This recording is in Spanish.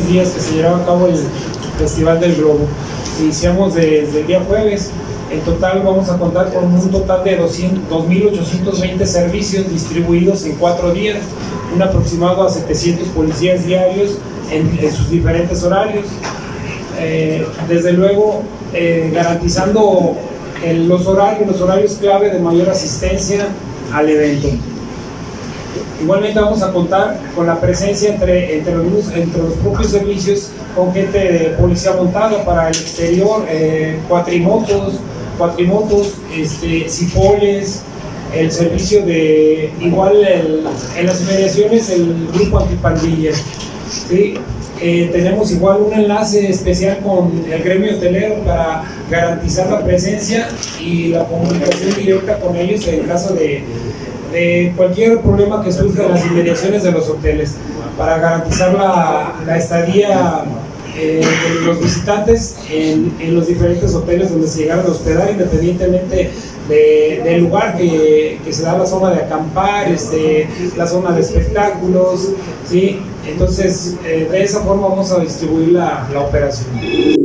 días que se llevaba a cabo el Festival del Globo. Iniciamos desde el día jueves. En total vamos a contar con un total de 2.820 servicios distribuidos en cuatro días, un aproximado a 700 policías diarios en, sus diferentes horarios. Eh, desde luego, eh, garantizando los horarios, los horarios clave de mayor asistencia al evento. Igualmente vamos a contar con la presencia entre, entre, los, entre los propios servicios con gente de policía montada para el exterior, eh, cuatrimotos, cuatrimotos, este, cipoles, el servicio de, igual en las inmediaciones, el grupo antipandilla. ¿sí? Eh, tenemos igual un enlace especial con el gremio hotelero para garantizar la presencia y la comunicación directa con ellos en caso de, de cualquier problema que surja en las inmediaciones de los hoteles, para garantizar la, la estadía eh, de los visitantes en, en, los diferentes hoteles donde se llegaron a hospedar, independientemente del lugar que, que, se da la zona de acampar, este, la zona de espectáculos, ¿sí? Entonces, eh, de esa forma vamos a distribuir la, la operación.